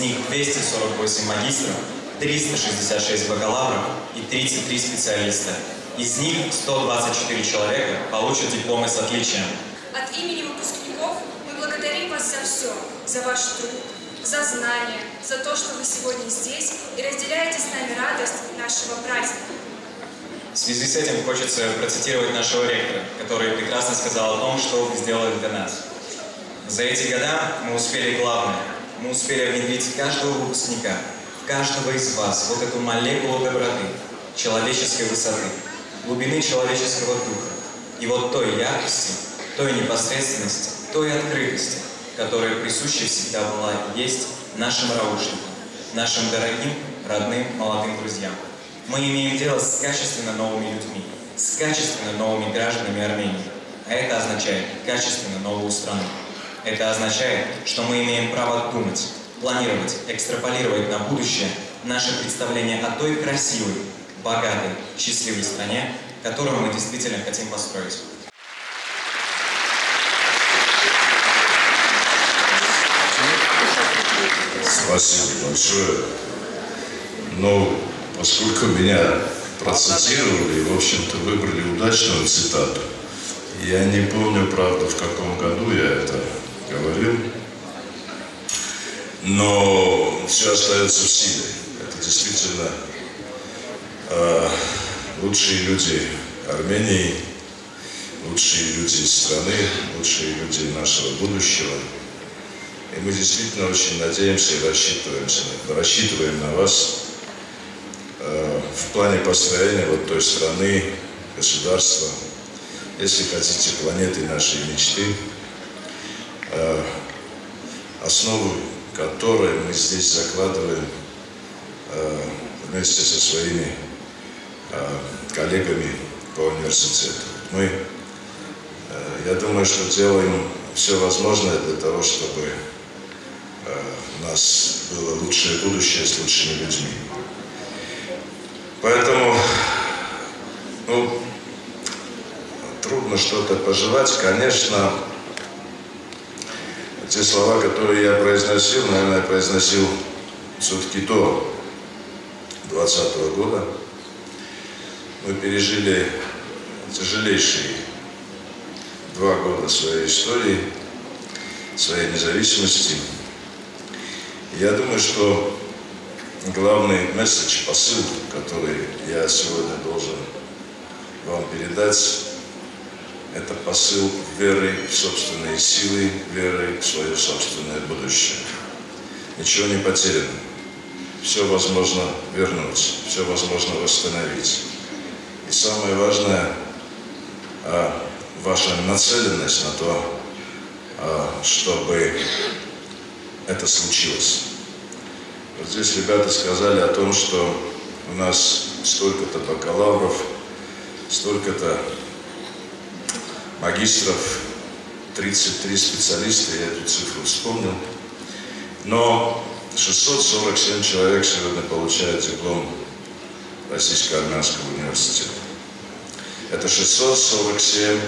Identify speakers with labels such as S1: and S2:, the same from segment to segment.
S1: из них 248 магистров, 366 бакалавров и 33 специалиста. Из них 124 человека получат дипломы с отличием.
S2: От имени выпускников мы благодарим вас за все, за ваш труд, за знания, за то, что вы сегодня здесь и разделяете с нами радость нашего праздника.
S1: В связи с этим хочется процитировать нашего ректора, который прекрасно сказал о том, что вы сделали для нас. За эти года мы успели главное. Мы успели внедрить каждого выпускника, каждого из вас вот эту молекулу доброты, человеческой высоты, глубины человеческого духа и вот той яркости, той непосредственности, той открытости, которая присуща всегда была и есть нашим раушникам, нашим дорогим, родным, молодым друзьям. Мы имеем дело с качественно новыми людьми, с качественно новыми гражданами Армении. А это означает качественно новую страну. Это означает, что мы имеем право думать, планировать, экстраполировать на будущее наше представление о той красивой, богатой, счастливой стране, которую мы действительно хотим построить.
S3: Спасибо большое. Но поскольку меня процитировали, в общем-то, выбрали удачную цитату, я не помню, правда, в каком году я это говорил, но все остается в силе. Это действительно э, лучшие люди Армении, лучшие люди страны, лучшие люди нашего будущего. И мы действительно очень надеемся и рассчитываемся, рассчитываем на вас э, в плане построения вот той страны, государства, если хотите, планеты нашей мечты, основу которой мы здесь закладываем э, вместе со своими э, коллегами по университету. Мы, э, я думаю, что делаем все возможное для того, чтобы э, у нас было лучшее будущее с лучшими людьми. Поэтому, ну, трудно что-то пожелать. Конечно, те слова, которые я произносил, наверное, произносил все-таки до 2020 года. Мы пережили тяжелейшие два года своей истории, своей независимости. Я думаю, что главный месседж, посыл, который я сегодня должен вам передать, это посыл веры в собственные силы, веры в свое собственное будущее. Ничего не потеряно. Все возможно вернуть, все возможно восстановить. И самое важное, а, ваша нацеленность на то, а, чтобы это случилось. Вот здесь ребята сказали о том, что у нас столько-то бакалавров, столько-то магистров, 33 специалиста, я эту цифру вспомнил. Но 647 человек сегодня получают диплом Российско-Армянского университета. Это 647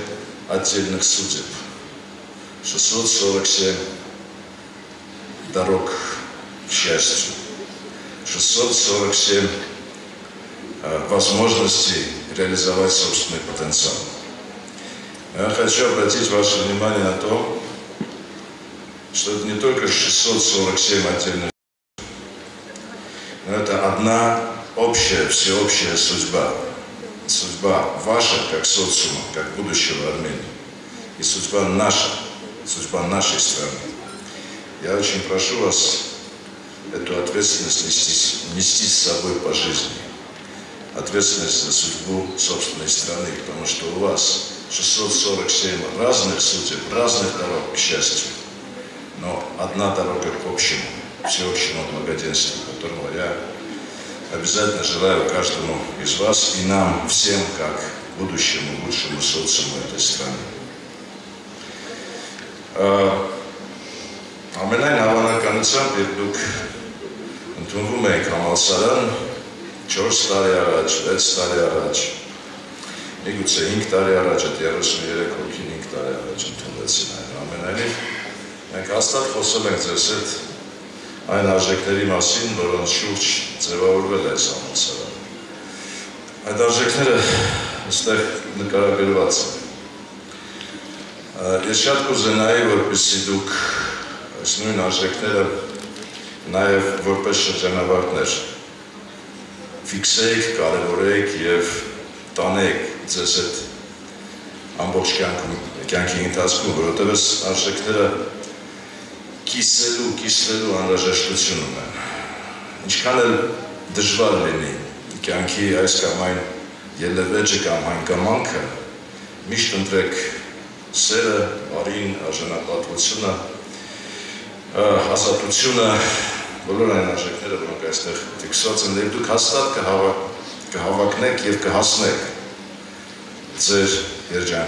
S3: отдельных судеб, 647 дорог к счастью, 647 э, возможностей реализовать собственный потенциал. Я хочу обратить ваше внимание на то, что это не только 647 отдельных, но это одна общая, всеобщая судьба. Судьба ваша, как социума, как будущего Армении. И судьба наша, судьба нашей страны. Я очень прошу вас эту ответственность нести, нести с собой по жизни. Ответственность за судьбу собственной страны, потому что у вас 647 разных судеб, разных дорог к счастью, но одна дорога к общему, всеобщему благоденствию, которого я обязательно желаю каждому из вас и нам всем, как будущему лучшему социуму этой страны. Ամենայն հավանականությամբ, երբ դուք ընդունվում եք համալսարան 4 տարի առաջ, 6 տարի առաջ, միգուցե 5 տարի առաջ, այդ 33 հոգին 5 տարի առաջ ընդունվեցին այն ամենայնիվ, մենք հաստատ խոսել ենք ձեզ հետ այն արժեքների մասին, որոնց շուրջ ձևավորվել է այս համալսարանը։ Այդ արժեքները այստեղ նկարագրված են։ Ես շատ կուզենայի, որպեսզի դուք այս նույն արժեքները նաև որպես շրջանավարտներ ֆիքսեիք, կարևորեիք եւ տանեիք ձեզ հետ ամբողջ կյանքի ընթացքում, որովհետև այս արժեքները կիսելու, կիսվելու անհրաժեշտություն ունեն։ Ինչքան էլ դժվար լինի կյանքի այս կամ այն ելևեջը կամ այն կամանքը, միշտ ընտրեք սերը, բարին, արժանապատվությունը, հասատությունը, բոլոր այն արժեքները, որոնք այստեղ ֆիքսված են, դուք հաստատ կհավաքնեք եւ կհասնեք царь Ирджан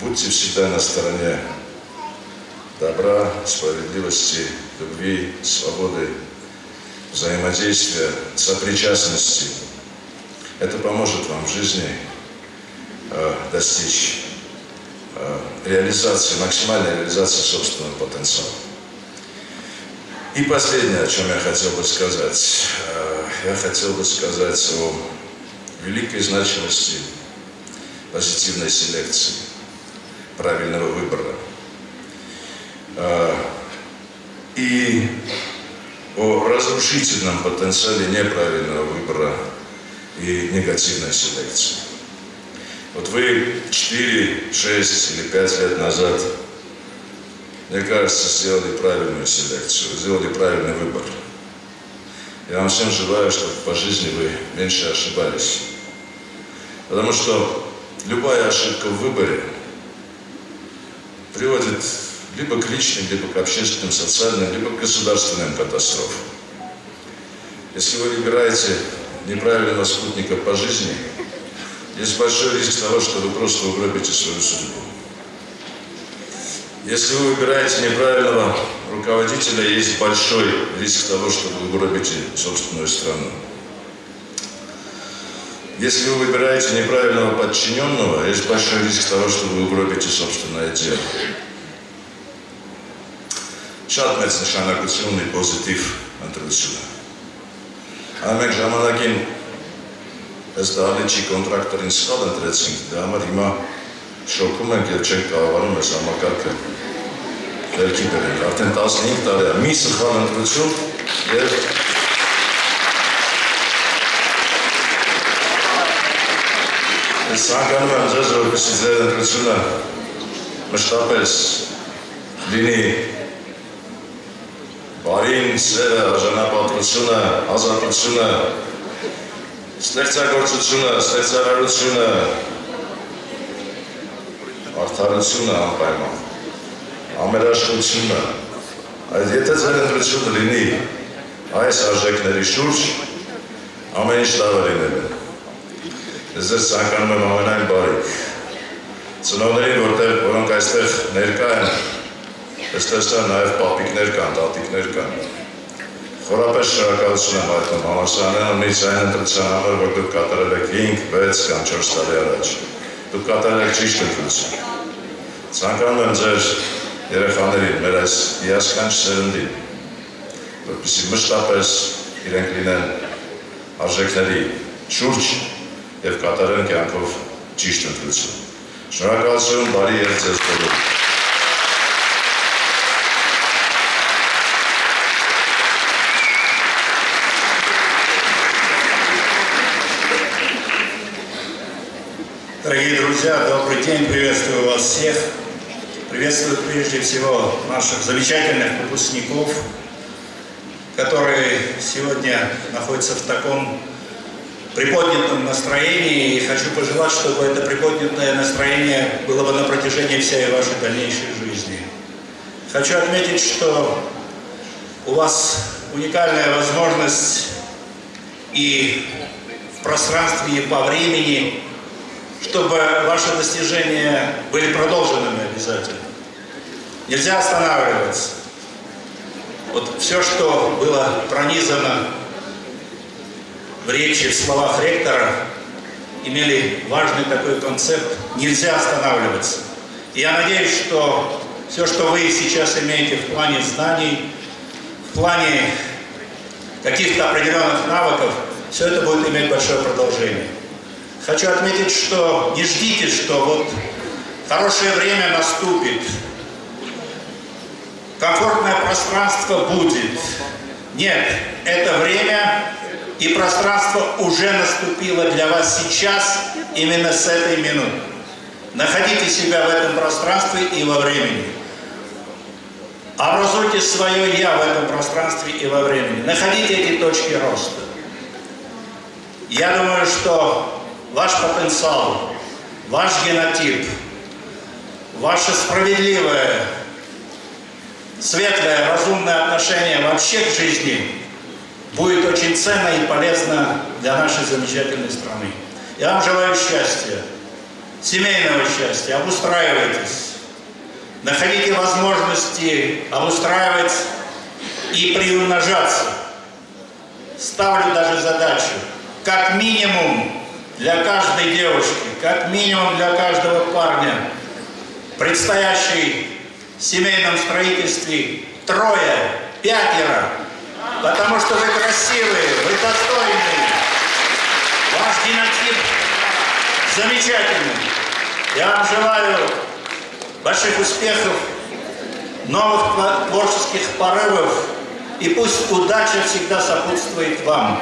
S3: Будьте всегда на стороне добра, справедливости, любви, свободы, взаимодействия, сопричастности. Это поможет вам в жизни э, достичь э, реализации, максимальной реализации собственного потенциала. И последнее, о чем я хотел бы сказать. Э, я хотел бы сказать о великой значимости позитивной селекции, правильного выбора. А, и о разрушительном потенциале неправильного выбора и негативной селекции. Вот вы 4, 6 или 5 лет назад, мне кажется, сделали правильную селекцию, сделали правильный выбор. Я вам всем желаю, чтобы по жизни вы меньше ошибались. Потому что любая ошибка в выборе приводит либо к личным, либо к общественным, социальным, либо к государственным катастрофам. Если вы выбираете неправильного спутника по жизни, есть большой риск того, что вы просто угробите свою судьбу. Если вы выбираете неправильного руководителя, есть большой риск того, что вы угробите собственную страну. Если вы выбираете неправильного подчиненного, есть большой риск того, что вы угробите собственное дело. Շատ մեծ նշանակություն ունի պոզիտիվ ընտրությունը։ Ամեն ժամանակին ըստ ալիչի կոնտրակտորին սխալ ընտրեցինք, դա համար հիմա շոկում ենք եւ չենք կարողանում այս համակարգը վերքի բերել։ Արդեն 15 տարի է մի սխալ ընտրություն եւ Ես ցանկանում եմ ձեզ, որպեսզի ձեր ընտրությունը մշտապես լինի բարին, սերը, արժանապատվությունը, ազատությունը, ստեղծագործությունը, ստեղծարարությունը, արդարությունը անպայման, ամերաշխությունը, այդ եթե ձեր ընտրությունը լինի այս արժեքների շուրջ, ամեն ինչ լավ է։ Ես ձեզ ցանկանում եմ ամենայն բարիք։ Ծնողներին, որտեղ որոնք այստեղ ներկա են, այստեղ նաև պապիկներ կան, տատիկներ կան։ Խորապես շնորհակալություն եմ հայտնում համալսարանից այն ընտրության համար, որ դուք կատարել եք 5, 6 կամ 4 տարի առաջ։ Դուք կատարել եք ճիշտ ընտրություն։ Ցանկանում եմ ձեր երեխաներին, մեր այս հիասքանչ սերնդին, որպեսզի մշտապես իրենք լինեն արժեքների շուրջ եւ կատարեն կյանքով ճիշտ ընտրություն։ Շնորհակալություն, բարի եւ ձեզ բոլորին։
S4: Дорогие друзья, добрый день, приветствую вас всех. Приветствую прежде всего наших замечательных выпускников, которые сегодня находятся в таком приподнятом настроении. И хочу пожелать, чтобы это приподнятое настроение было бы на протяжении всей вашей дальнейшей жизни. Хочу отметить, что у вас уникальная возможность и в пространстве, и по времени чтобы ваши достижения были продолженными обязательно. Нельзя останавливаться. Вот все, что было пронизано в речи, в словах ректора, имели важный такой концепт. Нельзя останавливаться. И я надеюсь, что все, что вы сейчас имеете в плане знаний, в плане каких-то определенных навыков, все это будет иметь большое продолжение. Хочу отметить, что не ждите, что вот хорошее время наступит, комфортное пространство будет. Нет, это время и пространство уже наступило для вас сейчас, именно с этой минуты. Находите себя в этом пространстве и во времени. Образуйте свое «я» в этом пространстве и во времени. Находите эти точки роста. Я думаю, что ваш потенциал, ваш генотип, ваше справедливое, светлое, разумное отношение вообще к жизни будет очень ценно и полезно для нашей замечательной страны. Я вам желаю счастья, семейного счастья, обустраивайтесь, находите возможности обустраивать и приумножаться. Ставлю даже задачу, как минимум для каждой девушки, как минимум для каждого парня, предстоящей семейном строительстве трое, пятеро, потому что вы красивые, вы достойные, ваш генотип замечательный. Я вам желаю больших успехов, новых творческих порывов, и пусть удача всегда сопутствует вам.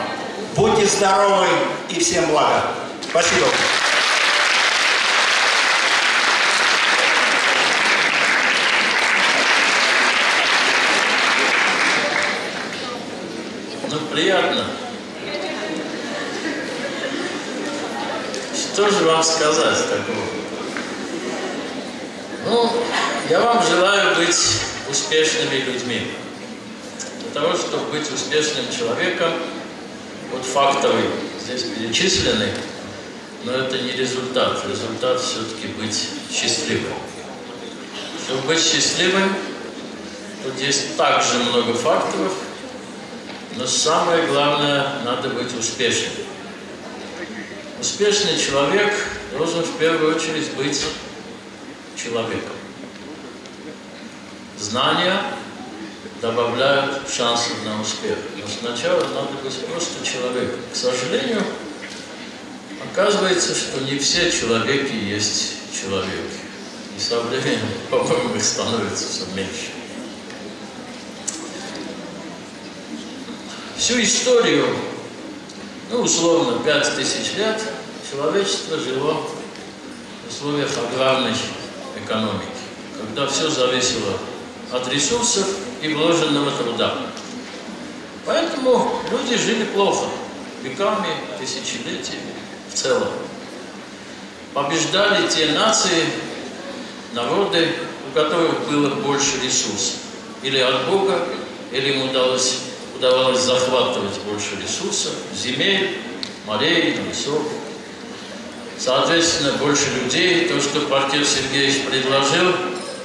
S4: Будьте здоровы и всем блага. Спасибо.
S5: Ну, приятно. Что же вам сказать такого? Ну, я вам желаю быть успешными людьми. Для того, чтобы быть успешным человеком, вот фактовый здесь перечисленный, но это не результат. Результат все-таки быть счастливым. Чтобы быть счастливым, тут есть также много факторов, но самое главное, надо быть успешным. Успешный человек должен в первую очередь быть человеком. Знания добавляют шансов на успех. Но сначала надо быть просто человеком. К сожалению, оказывается, что не все человеки есть человеки. И со временем, по-моему, их становится все меньше. Всю историю, ну, условно, пять тысяч лет, человечество жило в условиях аграрной экономики, когда все зависело от ресурсов и вложенного труда. Поэтому люди жили плохо, веками, тысячелетиями в целом. Побеждали те нации, народы, у которых было больше ресурсов. Или от Бога, или им удалось, удавалось захватывать больше ресурсов, земель, морей, лесов. Соответственно, больше людей. То, что Партия Сергеевич предложил,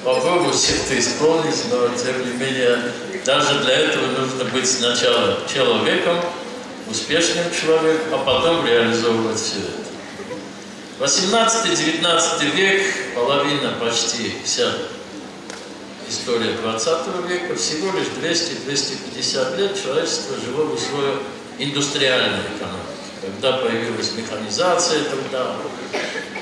S5: попробуйте это исполнить, но тем не менее, даже для этого нужно быть сначала человеком, успешным человеком, а потом реализовывать все это. 18-19 век, половина почти вся история 20 века, всего лишь 200-250 лет человечество жило в условиях индустриальной экономики, когда появилась механизация труда,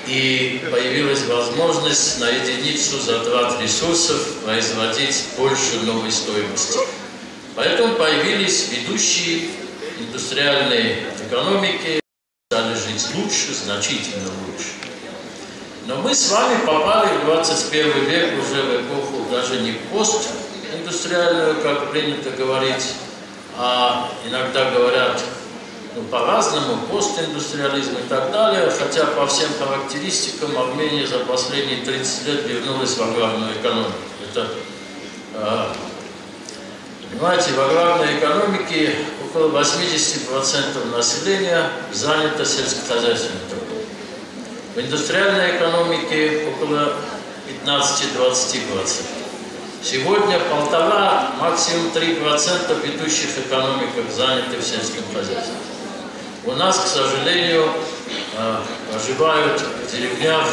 S5: и появилась возможность на единицу затрат ресурсов производить больше новой стоимости. Поэтому появились ведущие индустриальные экономики, стали жить лучше, значительно лучше. Но мы с вами попали в 21 век уже в эпоху даже не постиндустриальную, как принято говорить, а иногда говорят ну, по-разному, постиндустриализм и так далее, хотя по всем характеристикам Армения за последние 30 лет вернулась в аграрную экономику. Это, э, понимаете, в аграрной экономике около 80% населения занято сельскохозяйственным трудом. В индустриальной экономике около 15-20%. Сегодня полтора, максимум 3% ведущих экономиках заняты в сельском хозяйстве. У нас, к сожалению, э, проживают в деревнях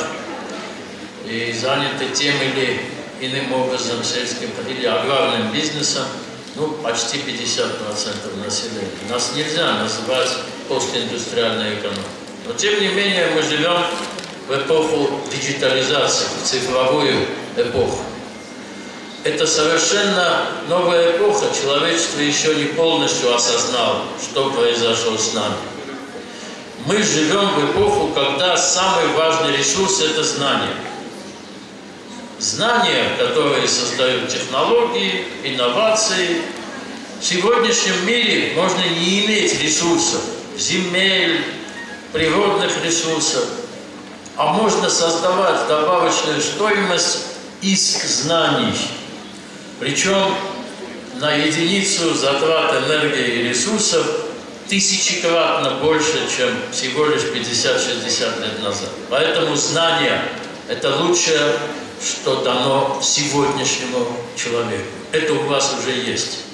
S5: и заняты тем или иным образом сельским или аграрным бизнесом, ну, почти 50% населения. Нас нельзя называть постиндустриальной экономикой. Но, тем не менее, мы живем в эпоху диджитализации, в цифровую эпоху. Это совершенно новая эпоха. Человечество еще не полностью осознало, что произошло с нами. Мы живем в эпоху, когда самый важный ресурс – это знание. Знания, которые создают технологии, инновации. В сегодняшнем мире можно не иметь ресурсов, земель, природных ресурсов, а можно создавать добавочную стоимость из знаний. Причем на единицу затрат энергии и ресурсов тысячекратно больше, чем всего лишь 50-60 лет назад. Поэтому знание – это лучшее, что дано сегодняшнему человеку. Это у вас уже есть.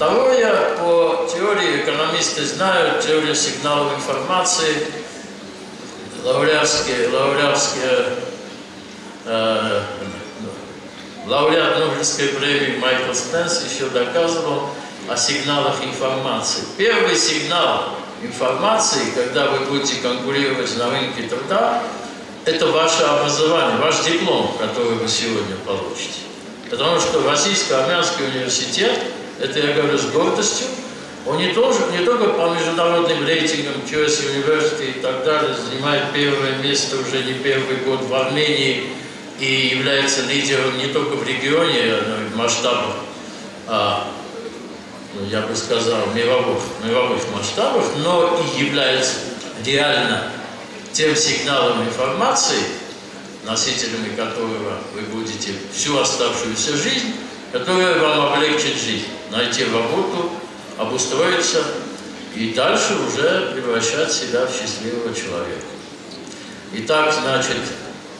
S5: Второе, по теории экономисты знают, теория сигналов информации, лауреатские, лауреатские э, лауреат Нобелевской премии Майкл Спенс еще доказывал, о сигналах информации. Первый сигнал информации, когда вы будете конкурировать на рынке труда, это ваше образование, ваш диплом, который вы сегодня получите. Потому что Российско-Армянский университет, это я говорю с гордостью, он не, тоже, не только по международным рейтингам QS University и так далее занимает первое место уже не первый год в Армении и является лидером не только в регионе, но и в масштабах а, ну, я бы сказал, мировых, мировых масштабах, но и является реально тем сигналом информации, носителями которого вы будете всю оставшуюся жизнь, которая вам облегчит жизнь, найти работу, обустроиться и дальше уже превращать себя в счастливого человека. Итак, значит,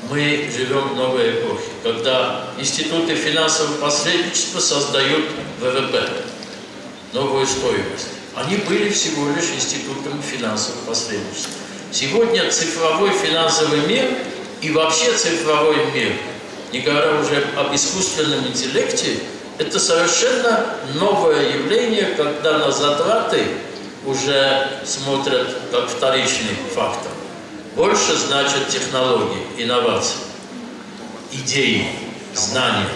S5: мы живем в новой эпохе, когда институты финансового посредничества создают ВВП, новую стоимость. Они были всего лишь институтом финансового посредничества. Сегодня цифровой финансовый мир и вообще цифровой мир, не говоря уже об искусственном интеллекте, это совершенно новое явление, когда на затраты уже смотрят как вторичный фактор. Больше значит технологии, инновации, идеи, знания.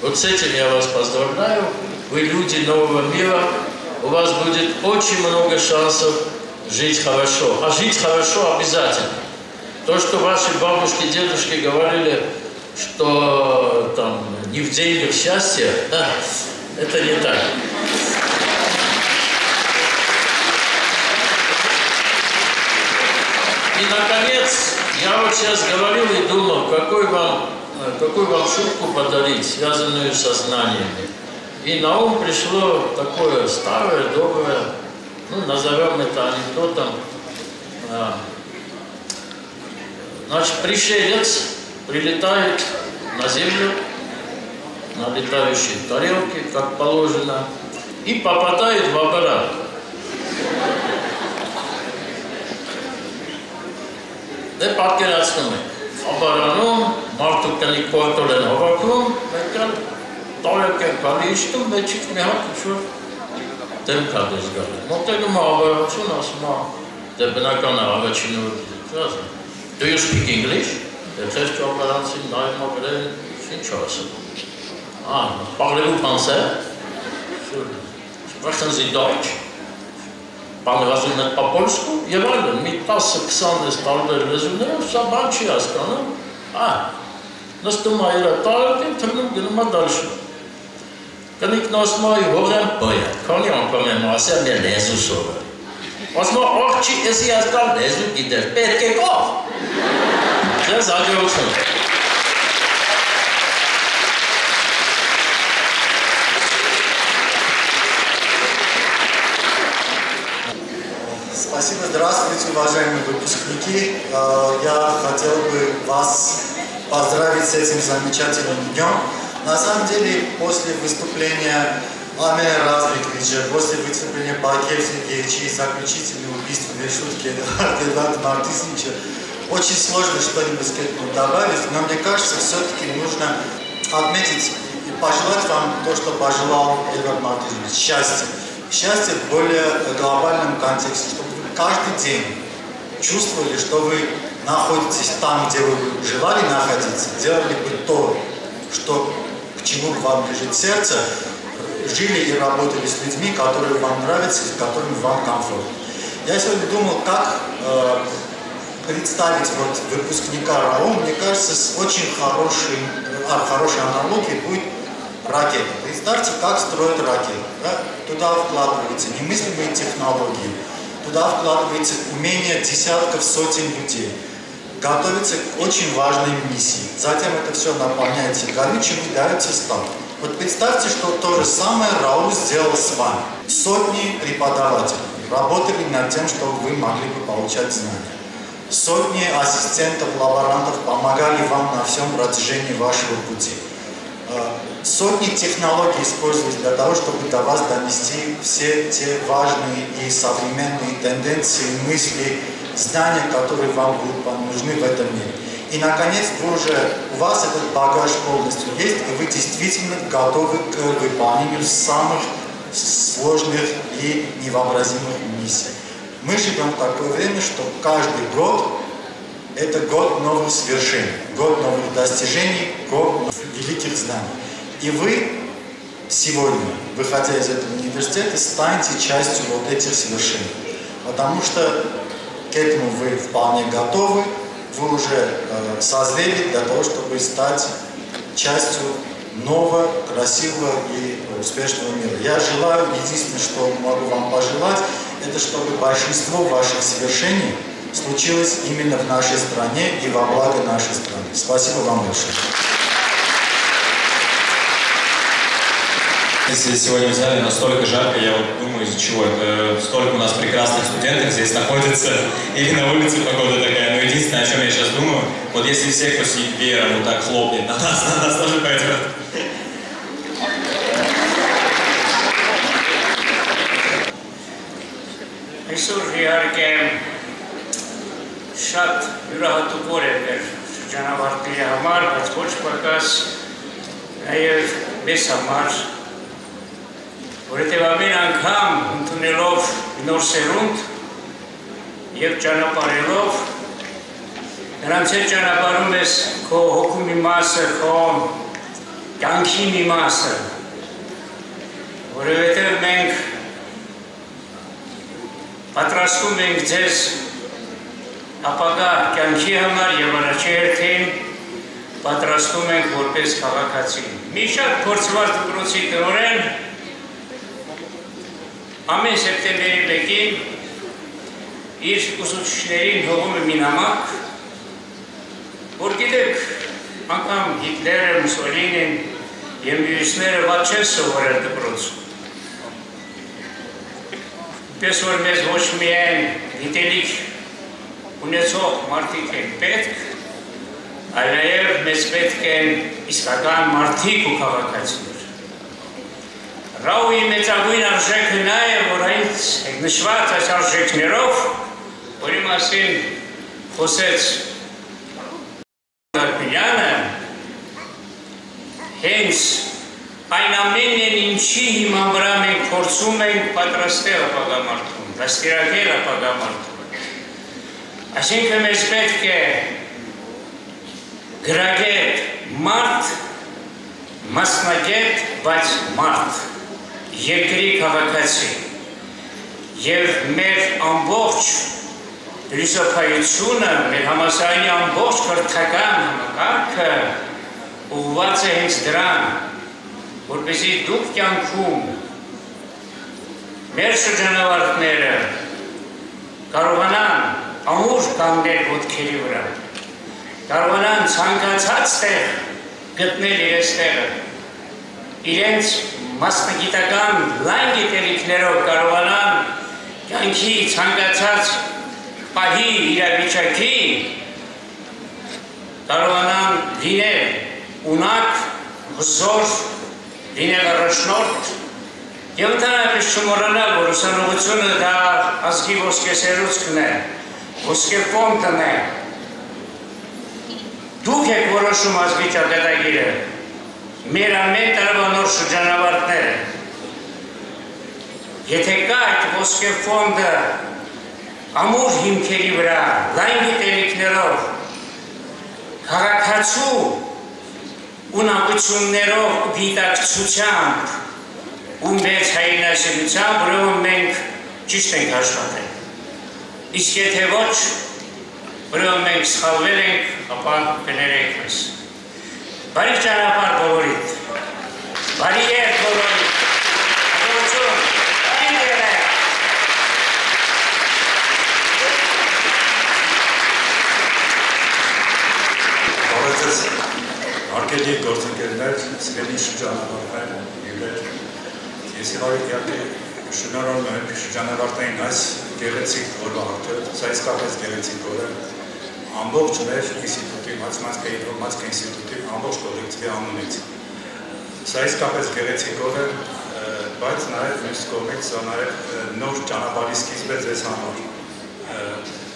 S5: Вот с этим я вас поздравляю. Вы люди нового мира. У вас будет очень много шансов жить хорошо. А жить хорошо обязательно. То, что ваши бабушки, дедушки говорили, что там не в деньгах счастье, это не так. И, наконец, я вот сейчас говорил и думал, какой вам, какую вам шутку подарить, связанную со знаниями. И на ум пришло такое старое, доброе, ну, назовем это анекдотом. А, значит, пришелец прилетают на землю, на летающие тарелки, как положено, и попадают в аппарат. Դե պատկերացնում եք, աբարանում մարդու կնի կոտոր են հովակում, մեկան տարեք են կալի իշտում, մեջիք մի հատ ուշոր դեմ կա դեզգալը։ Մոտենում է ավարություն, ասում է, դե բնական է ավեջինը, դու ես պիկ ինգլիշ, Ճապարանցին նայում է գրեն, ինչ ասում։ Ah, parlez-vous français? Sprechen Sie Deutsch? բանվազում են պապոլսկու եւ այլն, մի 10-20 տարբեր լեզուներով սա բան չի հասկանում, ա, նստում է իրա տարակին, թմնում գնում է դալշում։ Կնիկն ասում է հողեմ բոյա, քանի անգամ եմ ասել մեր լեզու սովը։ Ասում է աղջի, էսի հասկալ լեզու գիտեր, պետք է կով։
S6: Спасибо, здравствуйте, уважаемые выпускники. Э, я хотел бы вас поздравить с этим замечательным днем. На самом деле, после выступления Амеля Разликовича, после выступления Бакеев чьи заключительные заключительного убийства Вершутки Эдуарда Мартысовича, очень сложно что-нибудь к этому добавить, но мне кажется, все-таки нужно отметить и пожелать вам то, что пожелал Эдуард Мартысович, счастья. Счастье в более глобальном контексте, чтобы каждый день чувствовали, что вы находитесь там, где вы желали находиться, делали бы то, что, к чему вам лежит сердце, жили и работали с людьми, которые вам нравятся, с которыми вам комфортно. Я сегодня думал, как э, представить вот выпускника РАО, мне кажется, с очень хорошей, а, хорошей аналогией будет ракета. Представьте, как строят ракету. Да? Туда вкладываются немыслимые технологии, Туда вкладывается умение десятков, сотен людей. Готовится к очень важной миссии. Затем это все наполняется горючим и дается старт. Вот представьте, что то же самое Рау сделал с вами. Сотни преподавателей работали над тем, чтобы вы могли бы получать знания. Сотни ассистентов, лаборантов помогали вам на всем протяжении вашего пути. Э, сотни технологий использовались для того, чтобы до вас донести все те важные и современные тенденции, мысли, знания, которые вам будут нужны в этом мире. И, наконец, вы уже, у вас этот багаж полностью есть, и вы действительно готовы к выполнению самых сложных и невообразимых миссий. Мы живем в такое время, что каждый год – это год новых свершений, год новых достижений, год великих знаний. И вы сегодня, выходя из этого университета, станете частью вот этих совершений. Потому что к этому вы вполне готовы, вы уже э, созрели для того, чтобы стать частью нового, красивого и успешного мира. Я желаю, единственное, что могу вам пожелать, это чтобы большинство ваших совершений случилось именно в нашей стране и во благо нашей страны. Спасибо вам большое.
S1: Если сегодня в зале настолько жарко, я вот думаю, из-за чего. Это столько у нас прекрасных студентов здесь находится, или на улице погода такая. Но единственное, о чем я сейчас думаю, вот если все, кто сидит веером, вот так хлопнет на нас, на нас тоже пойдет.
S7: Այսօր իհարկե շատ յուրահատուկ օր է մեր շրջանավարտների համար, բայց ոչ պակաս նաև մեզ համար, որովհետև ամեն անգամ ընդունելով նոր սերունդ եւ ճանապարհելով նրանց հետ ճանապարհում ես քո հոգու մի մասը, քո կյանքի մի մասը, որովհետև մենք պատրաստում ենք ձեզ ապագա կյանքի համար եւ առաջի հերթին պատրաստում ենք որպես քաղաքացի։ Մի շատ փորձված դպրոցի տնօրեն ամեն սեպտեմբերի 1-ին իր ուսուցիչներին հողում է մի նամակ, որ գիտեք, անգամ Հիտլերը, Մուսոլինին եւ մյուսները ված չեն սովորել դպրոցում պես որ մեզ ոչ միայն գիտելիք ունեցող մարդիկ են պետք, այլ նաև մեզ պետք են իսկական մարդիկ ու քաղաքացիներ։ Ռաուի մեծագույն արժեքը նա է, որ այս նշված այս արժեքներով, որի մասին խոսեց Գարպիյանը, հենց Այն ամենն են ինչի հիման վրա մենք փորձում ենք պատրաստել ապագա մարդուն, դաստիարակել ապագա մարդուն։ Այսինքն մեզ պետք է գրագետ մարդ, մասնագետ, բայց մարդ, երկրի քաղաքացի։ Եվ մեր ամբողջ լիսոփայությունը, մեր համասարանի ամբողջ կրթական համակարգը ուղված է հենց դրան, որպեսի դուք կյանքում մեր շրջանավարտները կարողանան ամուր կանգնել ոտքերի վրա, կարողանան ցանկացած տեղ գտնել իրենց տեղը, իրենց մասնագիտական լայն գիտելիքներով կարողանան կյանքի ցանկացած պահի իրավիճակի կարողանան լինել ունակ, հզոր լինել առաջնորդ եւ ընդհանրապես չմոռանալ, որ ուսանողությունը դա ազգի ոսկե սերուցքն է, ոսկե ֆոնդն է։ Դուք եք որոշում ազգի ճակատագիրը, մեր ամեն տարվա նոր շրջանավարտները։ Եթե կա այդ ոսկե ֆոնդը ամուր հիմքերի վրա, լայն գիտելիքներով, քաղաքացու ունակություններով ու գիտակցությամբ ու մեծ հայրենասիրությամբ, ուրեմն մենք ճիշտ ենք աշխատել։ Իսկ եթե ոչ, ուրեմն մենք սխալվել ենք, ապա կներեք մեզ։ Բարի ճանապարհ բոլորիդ։ Բարի երբ բոլորիդ։ Հաջողություն։ Այն եղեք։
S8: Բարեցես Հարգելի գործընկերներ, սիրելի շրջանավարտներ, հյուրեր, ես իհարկե շնորհում եմ շրջանավարտային այս գեղեցիկ օրվա հարթը, սա իսկապես գեղեցիկ օր է, ամբողջ մեր ինստիտուտի, մաթեմատիկայի ինֆորմատիկա ինստիտուտի ամբողջ կոլեկտիվի անունից։ Սա իսկապես գեղեցիկ օր է, բայց նաև մյուս կողմից սա նաև նոր ճանապարհի սկիզբ է ձեզ համար։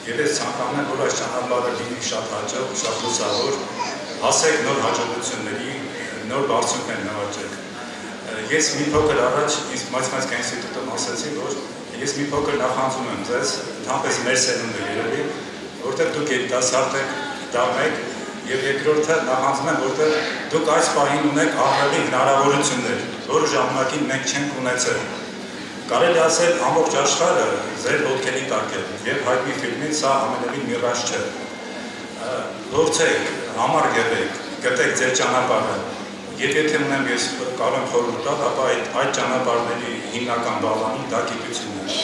S8: Եվ ես ցանկանում եմ, որ այս ճանապարհը լինի շատ հաջող, շատ լուսավոր, հասեք նոր հաջողությունների, նոր բարձունքներ նվաճեք։ Ես մի փոքր առաջ իսկ մաթեմատիկա ինստիտուտում ասացի, որ ես մի փոքր նախանձում եմ ձեզ, ընդհանրապես մեր սերունդը երևի, որտեղ դուք երիտասարդ եք, դառնեք եւ երկրորդը նախանձում եմ, որտեղ դուք այս պահին ունեք ահռելի հնարավորություններ, որը ժամանակին մենք չենք ունեցել։ Կարելի ասել ամբողջ աշխարհը ձեր ոտքերի տակ է եւ հայտնի ֆիլմից սա ամենևին միրաժ չէ։ Փորձեք համար եղեք, գտեք ձեր ճանապարհը։ Եվ եթե ունեմ ես կարող եմ խորհուրդ տալ, ապա այդ այդ ճանապարհների հիմնական բաղանի դա գիտությունն է։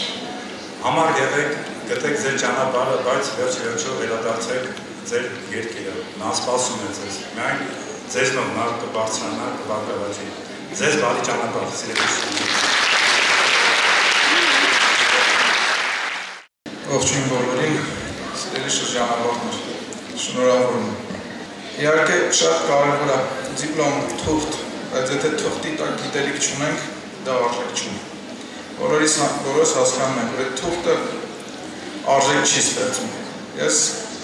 S8: Համար եղեք, գտեք ձեր ճանապարհը, բայց վերջ վերջո վերադարձեք ձեր երկիրը։ Նա սպասում է ձեզ։ Միայն ձեզնով նա կբարձրանա, կբարգավաճի։ Ձեզ բարի ճանապարհ, սիրելի
S9: Ողջույն բոլորին, սիրելի շրջանավարտներ, շնորհավորում եմ։ Իհարկե շատ կարևոր է դիպլոմ, թուղթ, բայց եթե թուղթի տակ գիտելիք չունենք, դա արժեք չունի։ Բոլորիս բոլորս հասկանում ենք, որ այդ թուղթը արժեք չի ստեղծում։ Ես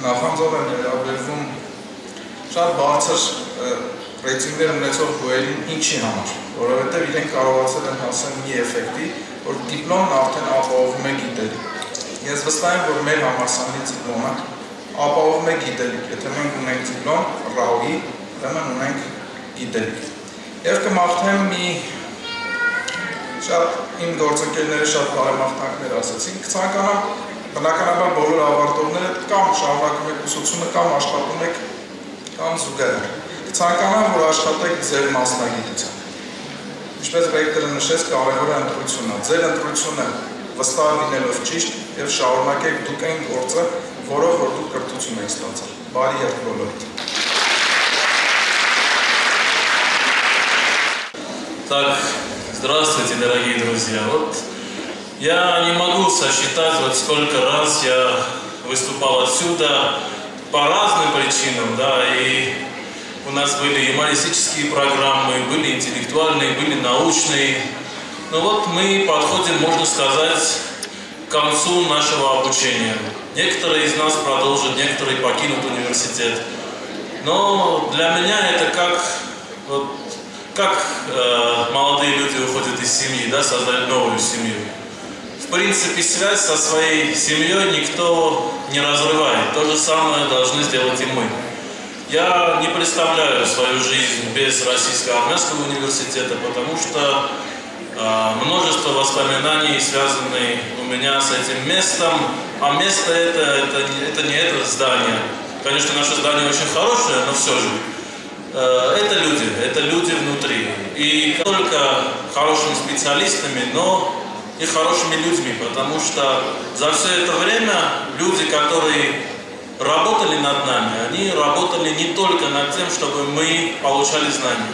S9: նախանձով եմ ներաբերվում շատ բարձր ռեյտինգներ ունեցող գույերին ինչի համար, որովհետև իրենք կարողացել են հասնել մի էֆեկտի, որ դիպլոմն արդեն ապահովում է գիտելիք Ես վստահ եմ, որ մեր համալսարանի դիպլոմը ապահովում է գիտելիք։ Եթե մենք ունենք դիպլոմ, ռաուի, ուրեմն ունենք գիտելիք։ Եվ կմաղթեմ մի շատ իմ գործընկերները շատ բարեմաղթանքներ ասացին, կցանկանամ բնականաբար բոլոր ավարտողները կամ շարունակում եք ուսուցումը կամ աշխատում եք կամ զուգահեռ։ Կցանկանամ, որ աշխատեք ձեր մասնագիտությամբ։ Ինչպես ռեկտորը նշեց, կարևոր է ընտրությունը։ Ձեր ընտրությունը վստահ լինելով ճիշտ եւ շարունակեք դուք այն գործը, որով որ դուք կրթություն եք ստացել։ Բարի երթ բոլորիդ։
S10: Так, здравствуйте, дорогие друзья. Вот я не могу сосчитать, вот сколько раз я выступал отсюда по разным причинам, да, и у нас были юмористические программы, были интеллектуальные, были научные, ну вот мы подходим, можно сказать, к концу нашего обучения. Некоторые из нас продолжат, некоторые покинут университет. Но для меня это как, вот, как э, молодые люди уходят из семьи, да, создают новую семью. В принципе, связь со своей семьей никто не разрывает. То же самое должны сделать и мы. Я не представляю свою жизнь без Российского армянского университета, потому что множество воспоминаний, связанные у меня с этим местом. А место это, это, это не это здание. Конечно, наше здание очень хорошее, но все же. Э, это люди, это люди внутри. И только хорошими специалистами, но и хорошими людьми, потому что за все это время люди, которые работали над нами, они работали не только над тем, чтобы мы получали знания.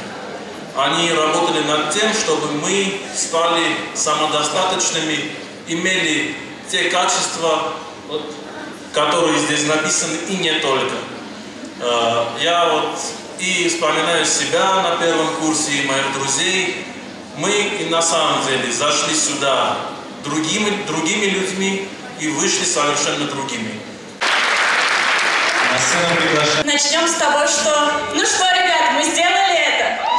S10: Они работали над тем, чтобы мы стали самодостаточными, имели те качества, вот, которые здесь написаны, и не только. Э, я вот и вспоминаю себя на первом курсе, и моих друзей. Мы и на самом деле зашли сюда другими, другими людьми и вышли совершенно другими.
S11: Начнем с того, что... Ну что, ребят, мы сделали это.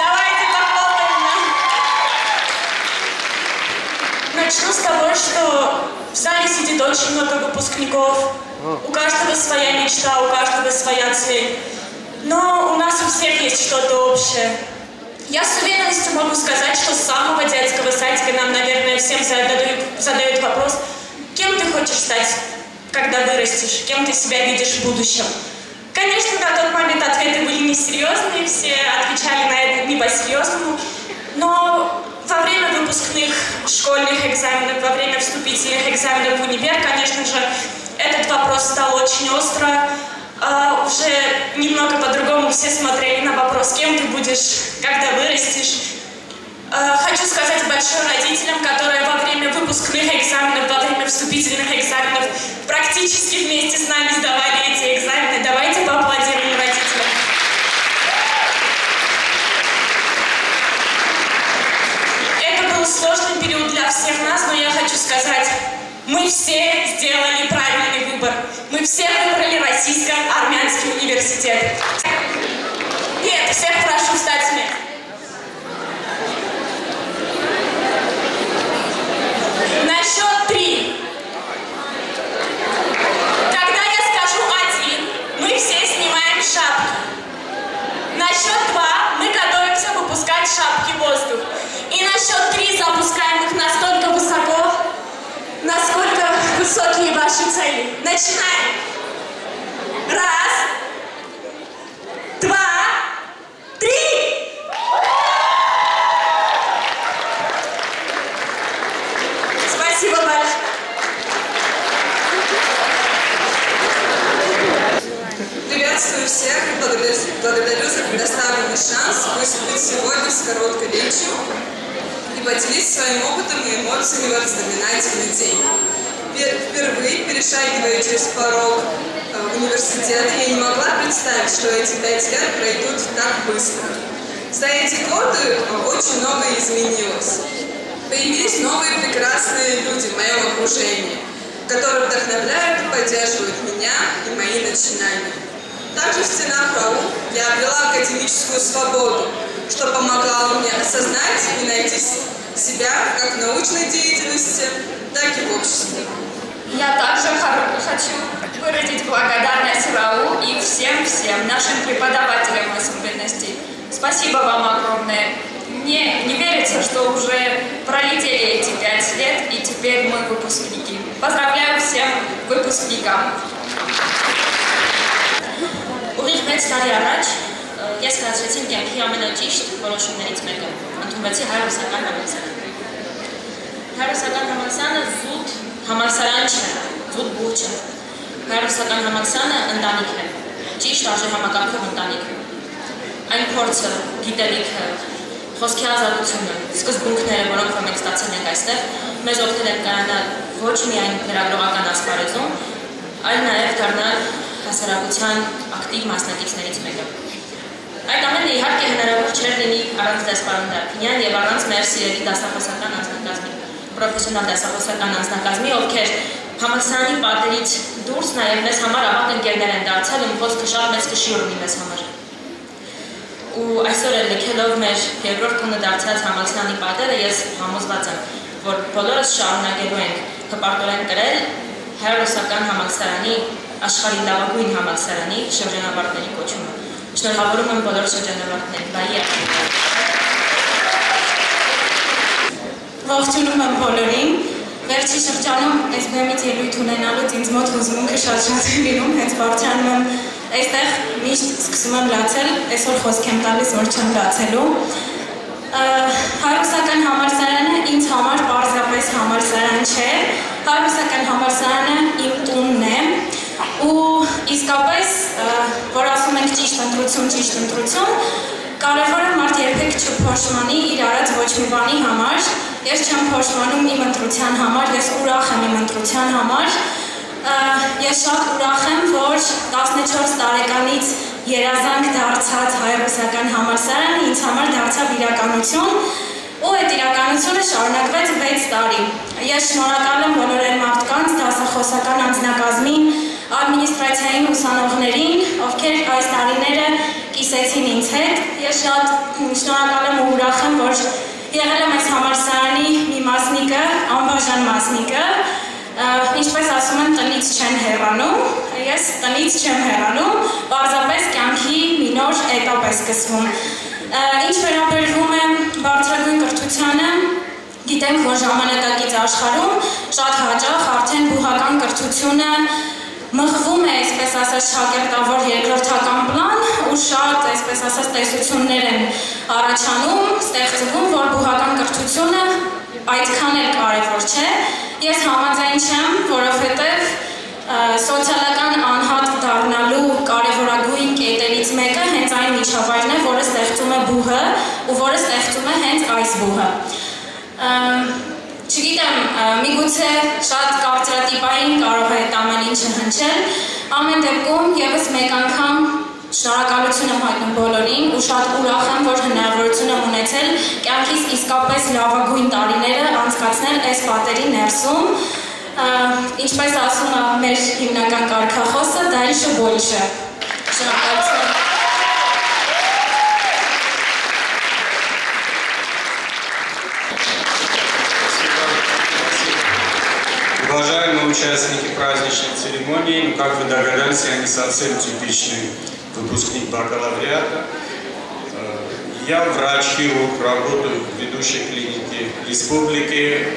S11: Начну с того, что в зале сидит очень много выпускников. У каждого своя мечта, у каждого своя цель. Но у нас у всех есть что-то общее. Я с уверенностью могу сказать, что с самого детского садика нам, наверное, всем задают, задают вопрос, кем ты хочешь стать, когда вырастешь, кем ты себя видишь в будущем. Конечно, на тот момент ответы были несерьезные, все отвечали на это не по-серьезному, но во время выпускных школьных экзаменов, во время вступительных экзаменов в универ, конечно же, этот вопрос стал очень остро. Uh, уже немного по-другому все смотрели на вопрос, кем ты будешь, когда вырастешь. Uh, хочу сказать большое родителям, которые во время выпускных экзаменов, во время вступительных экзаменов практически вместе с нами сдавали эти экзамены. Давайте поаплодируем родителям. был сложный период для всех нас, но я хочу сказать, мы все сделали правильный выбор. Мы все выбрали Российско-Армянский университет. Нет, всех прошу встать с места. На счет три. Когда я скажу один, мы все снимаем шапки. На счет два мы готовимся выпускать шапки в воздух. И на счет три запускаем их высоко, насколько высокие ваши цели. Начинаем. Раз, два, три. Спасибо большое.
S12: Приветствую всех и благодарю, благодарю за предоставленный шанс выступить сегодня с короткой речью и поделиться своим опытом и эмоциями в этот знаменательный день. Впервые, перешагивая через порог э, университета, я не могла представить, что эти пять лет пройдут так быстро. За эти годы очень многое изменилось. Появились новые прекрасные люди в моем окружении, которые вдохновляют и поддерживают меня и мои начинания. Также в стенах РАУ я обрела академическую свободу, что помогало мне осознать и найти себя как в научной деятельности, так и в обществе.
S13: Я также хочу выразить благодарность РАУ и всем-всем нашим преподавателям особенностей. Спасибо вам огромное. Мне не верится, что уже пролетели эти пять лет, и теперь мы выпускники. Поздравляю всем выпускникам.
S14: Ուղիղ 6 տարի առաջ ես կայացրեցի կյանքի ամենաճիշտ որոշումներից մեկը։ Ընդունվեցի հայրոսական համալսարան։ Հայրոսական համալսարանը զուտ համալսարան չէ, զուտ բուհ չէ։ Հայրոսական համալսարանը ընտանիք է։ Ճիշտ արժե համակարգով ընտանիք է։ Այն փորձը, գիտելիքը, խոսքի ազատությունը, սկզբունքները, որոնք որ մենք ստացել ենք այստեղ, մեզ օգնել են կայանալ ոչ միայն լրագրողական ասպարեզում, այլ նաև դառնալ հասարակության ակտիվ մասնակիցներից մեկը։ Այդ ամենը իհարկե հնարավոր չէր լինի առանց դեսպարան Դարփինյան եւ առանց մեր սիրելի դասախոսական անձնակազմի, պրոֆեսիոնալ դասախոսական անձնակազմի, ովքեր համալսարանի պատերից դուրս նաև մեզ համար ավակ ընկերներ են դարձել, ում խոսքը շատ մեծ կշիռ ունի մեզ համար։ Ու այսօր էլ լքելով մեր երկրորդ տունը դարձած համալսարանի պատերը ես համոզված եմ, որ բոլորս շարունակելու ենք հպարտորեն կրել հայրոսական համալսարանի աշխարհի լավագույն համալսարանի շրջանավարտների կոչումը։ Շնորհավորում եմ բոլոր շրջանավարտներին։ Բայ
S15: Ողջունում եմ բոլորին։ Վերջի շրջանում այս բեմից ելույթ ունենալուց ինձ մոտ հուզմունքը շատ-շատ է լինում, հենց բարձրանում եմ այստեղ միշտ սկսում եմ լացել, այսօր խոսք եմ տալիս, որ չեմ լացելու։ Հարուսական համալսարանը ինձ համար պարզապես համալսարան չէ, հարուսական համալսարանը իմ տունն է, ու իսկապես, որ ասում ենք ճիշտ ընտրություն, ճիշտ ընտրություն, կարևորը մարդ երբեք չփոշմանի իր արած ոչ մի բանի համար, ես չեմ փոշմանում իմ ընտրության համար, ես ուրախ եմ իմ ընտրության համար, ես շատ ուրախ եմ, որ 14 տարեկանից երազանք դարձած հայրուսական համալսարանը ինձ համար դարձավ իրականություն, ու այդ իրականությունը շարունակվեց 6 տարի։ Ես շնորհակալ եմ բոլոր այն մարդկանց, դասախոսական անձնակազմին, ադմինիստրացիային ուսանողներին, ովքեր այս տարիները կիսեցին ինձ հետ։ Ես շատ շնորհակալ եմ ու ուրախ եմ, որ եղել եմ այս համալսարանի մի մասնիկը, անբաժան մասնիկը, ինչպես ասում են, տնից չեն հեռանում, ես տնից չեմ հեռանում, պարզապես կյանքի մի նոր էտապ է սկսվում։ Ինչ վերաբերվում է բարձրագույն կրթությանը, գիտենք, որ ժամանակակից աշխարհում շատ հաճախ արդեն բուհական կրթությունը մղվում է, այսպես ասած, շագերտավոր երկրորդական պլան ու շատ, այսպես ասած, տեսություններ են առաջանում, ստեղծվում, որ բուհական կրթությունը այդքան էլ կարևոր չէ։ Ես համաձայն չեմ, որովհետև սոցիալական անհատ դառնալու կարևորագույն կետերից մեկը հենց այն միջավայրն է, որը ստեղծում է բուհը ու որը ստեղծում է հենց այս բուհը։ Չգիտեմ, միգուցե շատ կարծրատիպային կարող է այդ ամեն ինչը հնչել, ամեն դեպքում եւս մեկ անգամ շնորհակալություն եմ հայտնում բոլորին ու շատ ուրախ եմ, որ հնարավորություն եմ ունեցել կյանքիս իսկապես լավագույն տարիները անցկացնել այս պատերի ներսում։ Ինչպես ասում է մեր հիմնական կարգախոսը, դայլշը բոլշը։ Շնորհակալություն։
S16: Уважаемые участники праздничной церемонии, ну, как вы догадались, я не совсем типичный выпускник бакалавриата. Э, я врач-хирург, работаю в ведущей клинике республики,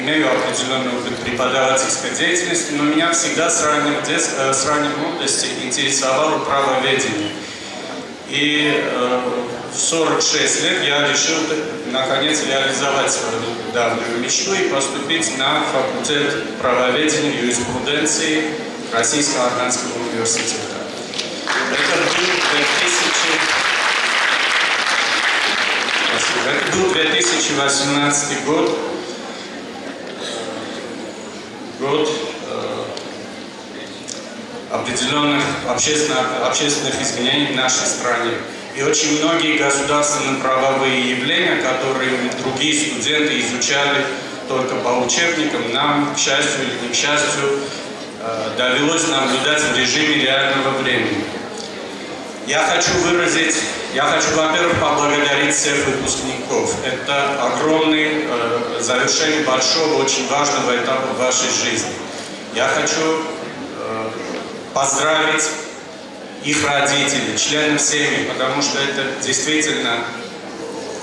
S16: имею определенную преподавательскую деятельность, но меня всегда с раннего, дет... Э, с ранней молодости интересовало правоведение. И э, 46 лет я решил наконец реализовать свою давнюю мечту и поступить на факультет правоведения и юриспруденции Российского Армянского университета. Это был 2000...
S17: Это был 2018 год, год э, определенных общественных, общественных изменений в нашей стране. И очень многие государственно-правовые явления, которые другие студенты изучали только по учебникам, нам, к счастью или не к счастью, э, довелось наблюдать в режиме реального времени. Я хочу выразить, я хочу, во-первых, поблагодарить всех выпускников. Это огромное э, завершение большого, очень важного этапа в вашей жизни. Я хочу э, поздравить их родителей, членов семьи, потому что это действительно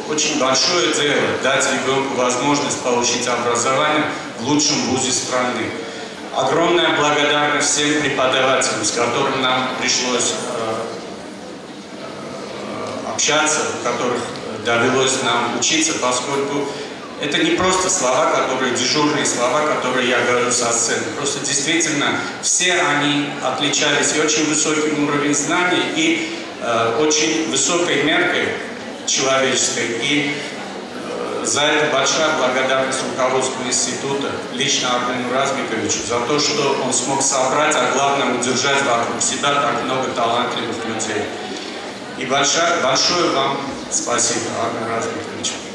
S17: очень большое дело дать ребенку возможность получить образование в лучшем вузе страны. Огромная благодарность всем преподавателям, с которыми нам пришлось э, э, общаться, у которых довелось нам учиться, поскольку это не просто слова, которые дежурные слова, которые я говорю со сцены. Просто действительно все они отличались и очень высоким уровнем знаний, и э, очень высокой меркой человеческой. И э, за это большая благодарность руководству института, лично Армену Размиковичу, за то, что он смог собрать, а главное удержать вокруг себя так много талантливых людей. И большое, большое вам спасибо, Армен Размикович.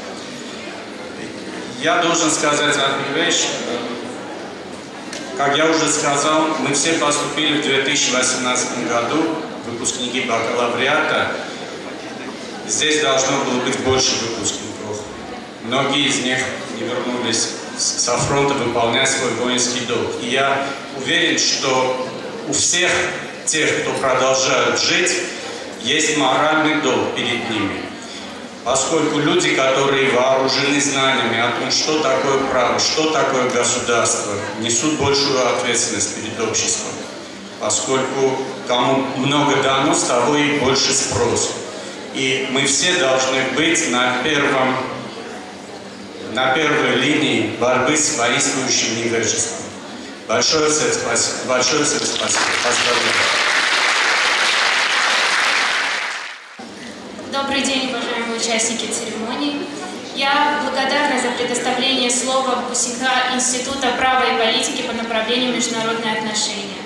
S17: Я должен сказать одну вещь. Как я уже сказал, мы все поступили в 2018 году, выпускники бакалавриата. Здесь должно было быть больше выпускников. Многие из них не вернулись со фронта выполнять свой воинский долг. И я уверен, что у всех тех, кто продолжает жить, есть моральный долг перед ними поскольку люди, которые вооружены знаниями о том, что такое право, что такое государство, несут большую ответственность перед обществом, поскольку кому много дано, с того и больше спрос. И мы все должны быть на первом на первой линии борьбы с воинствующим невежеством. Большое всем спасибо. Большое всем спасибо. Поздравляю.
S18: Добрый день, участники церемонии. Я благодарна за предоставление слова выпускника Института права и политики по направлению международные отношения.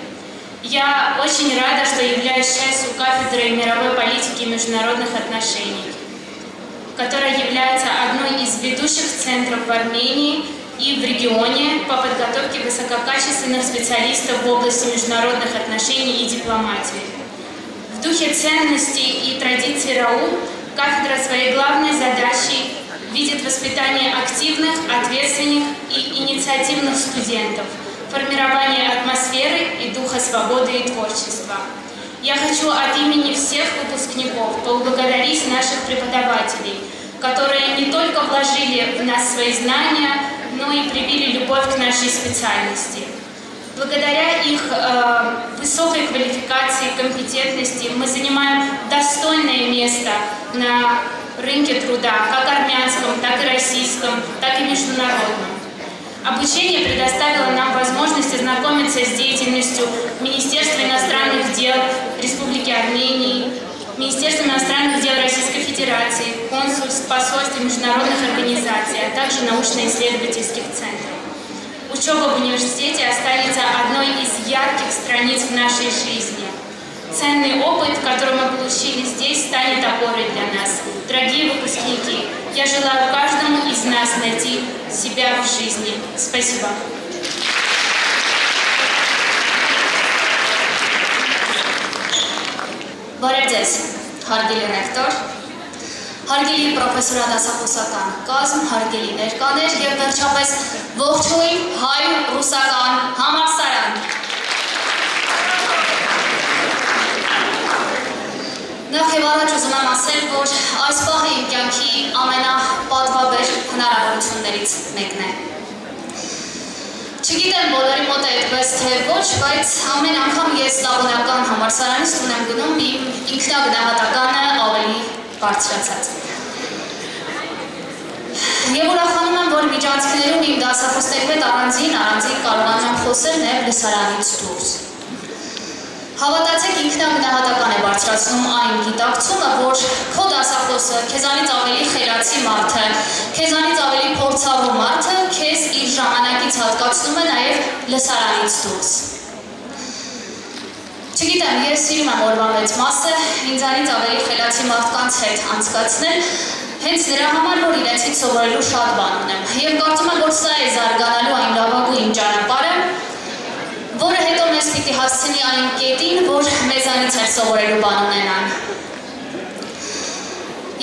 S18: Я очень рада, что являюсь частью кафедры мировой политики и международных отношений, которая является одной из ведущих центров в Армении и в регионе по подготовке высококачественных специалистов в области международных отношений и дипломатии. В духе ценностей и традиций РАУ кафедра своей главной задачей видит воспитание активных, ответственных и инициативных студентов, формирование атмосферы и духа свободы и творчества. Я хочу от имени всех выпускников поблагодарить наших преподавателей, которые не только вложили в нас свои знания, но и привили любовь к нашей специальности. Благодаря их э, высокой квалификации, компетентности мы занимаем достойное место на рынке труда, как армянском, так и российском, так и международном. Обучение предоставило нам возможность ознакомиться с деятельностью Министерства иностранных дел Республики Армении, Министерства иностранных дел Российской Федерации, консульств, посольств и международных организаций, а также научно-исследовательских центров. Учеба в университете останется одной из ярких страниц в нашей жизни. Ценный опыт, который мы получили здесь, станет опорой для нас. Дорогие выпускники, я желаю каждому из нас найти себя в жизни. Спасибо.
S19: Бородец, Харгелин Актор. Հարգելի պրոֆեսորադասախոսական կազմ, հարգելի ներկաներ եւ վերջապես ողջույն հայ-ռուսական համալսարան։ Նախ եւ առաջ ուզում եմ ասել, որ այս պահը իմ կյանքի ամենապատվաբեր հնարավորություններից մեկն է։ Չգիտեմ բոլորի մոտ է այդպես թե ոչ, բայց ամեն անգամ ես Լավոնական համալսարանից ունեմ գնում իմ ինքնագնահատականը ավելի բարձրացած։ Եվ ուրախանում եմ, որ միջանցքներում իմ դասախոսների հետ առանձին, առանձին կարողանում եմ խոսել նաև լսարանից դուրս։ Հավատացեք ինքնագնահատական է բարձրացնում այն գիտակցումը, որ քո դասախոսը, քեզանից ավելի խելացի մարդը, քեզանից ավելի փորձառու մարդը քեզ իր ժամանակից հատկացնում է նաև լսարանից դուրս։ Չգիտեմ, ես սիրում եմ օրվա մեծ մասը ինձանից ավելի խելացի մարդկանց հետ անցկացնել, հենց նրա համար, որ իրենցից սովորելու շատ բան ունեմ։ Եվ կարծում եմ, որ սա է զարգանալու այն լավագույն ճանապարհը, որը հետո մեզ պիտի հասցնի այն կետին, որ մեզանից էլ սովորելու բան ունենան։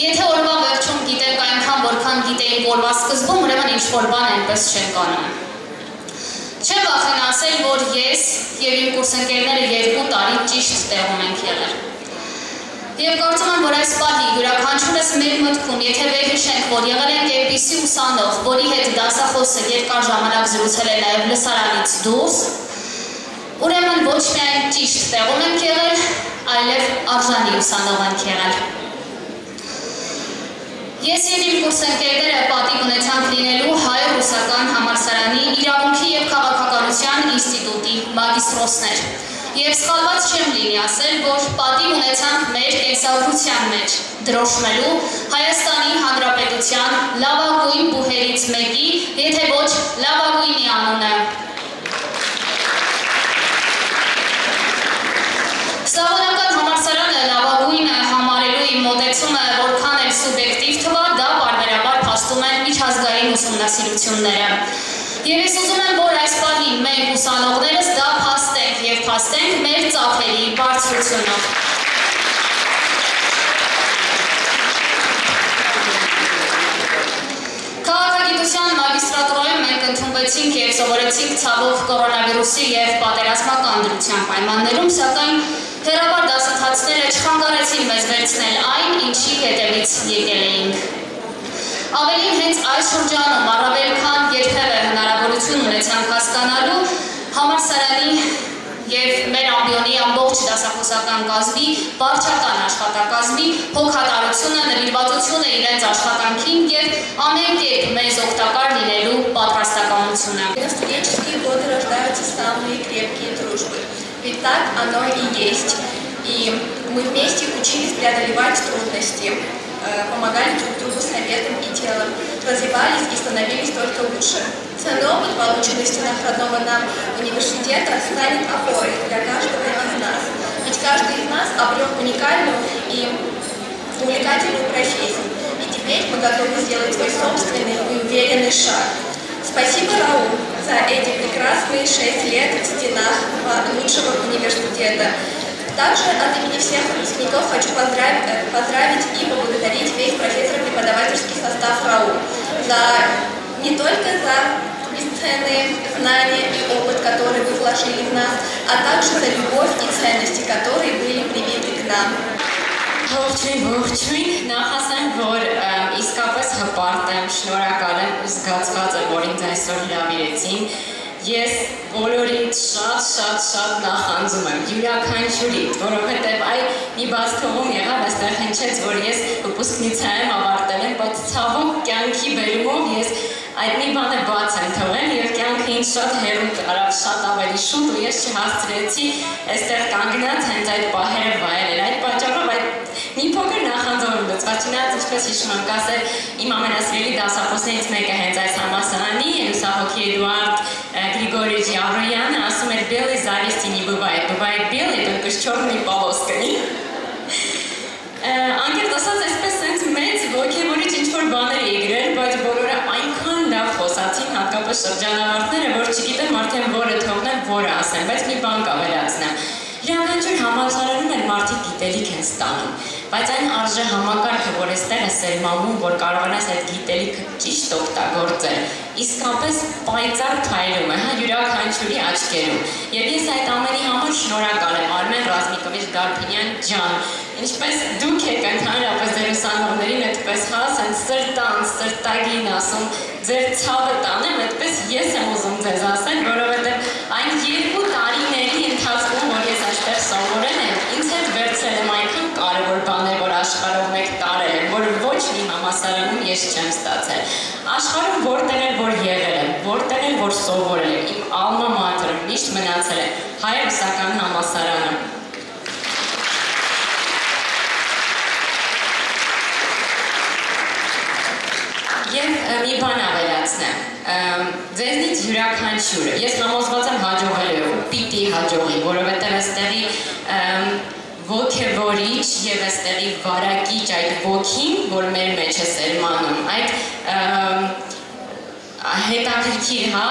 S19: Եթե օրվա վերջում գիտենք այնքան, որքան գիտեինք օրվա սկզբում, ուրեմն ինչ-որ բան այնպես չենք անում։ Չեմ վախեն ասել, որ ես եւ իմ կուրսընկերները երկու տարի ճիշտ տեղում ենք եղել։ Եվ կարծում եմ, որ այս պահի յուրաքանչյուրս մեր մտքում, եթե վերհիշենք, որ եղել ենք այնպիսի ուսանող, որի հետ դասախոսը երկար ժամանակ զրուցել է նաև լսարանից դուրս, ուրեմն ոչ միայն ճիշտ տեղում ենք եղել, այլև արժանի ուսանող ենք եղել։ Ես եւ իմ կուրսընկերները պատիվ ունեցանք լինելու հայ-ռուսական համալսարանի իրավունքի քաղաքականության ինստիտուտի մագիստրոսներ։ Եվ սխալված չեմ լինի ասել, որ պատիվ ունեցանք մեր կենսագրության մեջ դրոշմելու Հայաստանի Հանրապետության լավագույն բուհերից մեկի, եթե ոչ լավագույնի անունը։ Սաղոնական համարսարանը լավագույնը համարելու իմ մոտեցումը որքան էլ սուբյեկտիվ թվա, դա բարբերաբար փաստում են միջազգային ուսումնասիրությունները։ Եվ ես ուզում եմ, որ այս պահին մենք ուսանողներս դա փաստենք եւ փաստենք մեր ծափերի բարձրությունով։ Քաղաքագիտության մագիստրատուրայում մենք ընդունվեցինք եւ սովորեցինք ցավով կորոնավիրուսի եւ պատերազմական դրության պայմաններում, սակայն հերաբար դասընթացները չխանգարեցին մեզ վերցնել այն, ինչի հետևից եկել էինք։ Ավելին հենց այս շրջանում առավել քան երբևէ հնարավորություն ունեցանք հասկանալու համալսարանի եւ մեր ամբիոնի ամբողջ դասախոսական կազմի, վարչական աշխատակազմի հոգատարությունը, նվիրվածությունը իրենց աշխատանքին եւ ամեն կերպ մեզ օգտակար լինելու պատրաստակամությունը։
S20: Студенческие годы рождаются самые крепкие дружбы. Ведь так оно и есть. И мы вместе учились преодолевать трудности, Э, помогали друг другу советом и телом, развивались и становились только лучше. Ценный опыт, полученный в стенах родного нам университета, станет опорой для каждого из нас. Ведь каждый из нас обрел уникальную и увлекательную профессию. И теперь мы готовы сделать свой собственный и уверенный шаг. Спасибо, Раул, за эти прекрасные шесть лет в стенах лучшего университета. Также от имени всех выпускников хочу поздравить, э, поздравить и поблагодарить весь профессор-преподавательский состав РАУ за не только за бесценные знания и опыт, который вы вложили в нас, а также за любовь и ценности, которые были привиты к нам.
S21: Ողջույն, ողջույն, նախ ասեմ, որ իսկապես հպարտ եմ, շնորհակալ եմ ու զգացված եմ, որ ինձ այսօր հրավիրեցին Ես բոլորից շատ-շատ-շատ նախանձում եմ յուրաքանչյուրիդ, որովհետև այ մի բաց թվում եղավ, այստեղ հնչեց, որ ես վպուսկնիցա եմ ավարտել եմ, բայց ցավոք կյանքի բերումով ես այդ մի բանը բաց եմ թողել եւ կյանքը ինձ շատ հերու կարավ շատ ավելի շուտ ու ես չհասցրեցի այստեղ կանգնած հենց այդ պահերը վայելել։ Այդ պատճառով մի փոքր նախանձում լծված չնայած ինչպես հիշում եմ կասել իմ ամենասիրելի դասախոսներից մեկը հենց այս համասարանի Լուսահոգի Էդուարդ Григорьевич Аврояна ասում էր белой зависти не бывает. Бывает белый, только с черной полосками։ Անկերտ ասած, այսպես sense մեծ ոգևորիչ ինչ-որ բաներ էի գրել, բայց բոլորը այնքան լավ խոսացին, հատկապես շրջանավարտները, որ չգիտեմ արդեն որը թողնեմ, որը ասեմ, բայց մի բան կավելացնեմ։ Յուրաքանչյուր համալսարանում էլ մարդիկ գիտելիք են ստանում, բայց այն արժե համակարգը, որ էստեղ է սերմանում, որ կարողանաս այդ գիտելիքը ճիշտ օգտագործել, իսկապես պայծառ քայլում է, հա, յուրաքանչյուրի աչքերում։ Եվ ես այդ ամենի համար շնորհակալ եմ Արմեն Ռազմիկովիչ Գարփինյան ջան, ինչպես դուք եք ընդհանրապես ձեր ուսանողներին այդպես հա, ասեն սրտան, սրտագին ասում, ձեր ցավը տանեմ, այդպես ես եմ ուզում ձեզ ասել, որովհետև ներս չեմ ստացել։ Աշխարհում որտեղ էլ որ եղել եմ, որտեղ էլ որ սովորել եմ, իմ alma mater-ը միշտ մնացել է հայ ռուսական համասարանը։ Եվ մի բան ավելացնեմ ձեզնից յուրաքանչյուրը ես համոզված եմ հաջողելու, պիտի հաջողի, որովհետև այստեղի ոգևորիչ եւ այստեղի վարակիչ այդ ոգին, որ մեր մեջ է սերմանում, այդ հետաքրքիր, հա,